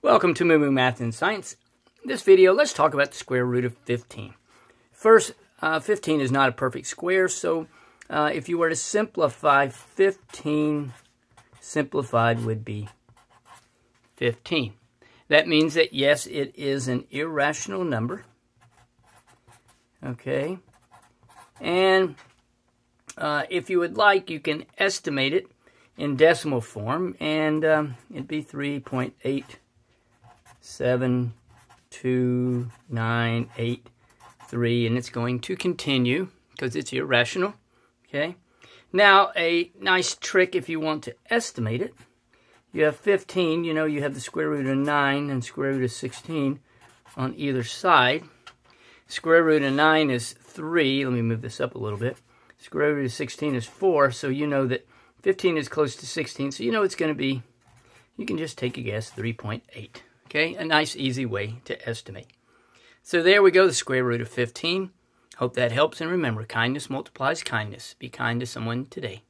Welcome to Moo Moo Math and Science. This video, let's talk about the square root of 15. First, uh, 15 is not a perfect square, so uh, if you were to simplify 15, simplified would be 15. That means that, yes, it is an irrational number. Okay. And uh, if you would like, you can estimate it in decimal form, and um, it'd be 3.8 seven, two, nine, eight, three, and it's going to continue because it's irrational. Okay. Now, a nice trick if you want to estimate it. You have 15, you know, you have the square root of 9 and square root of 16 on either side. Square root of 9 is 3. Let me move this up a little bit. Square root of 16 is 4, so you know that 15 is close to 16, so you know it's going to be, you can just take a guess, 3.8. Okay, a nice easy way to estimate. So there we go, the square root of 15. Hope that helps, and remember, kindness multiplies kindness. Be kind to someone today.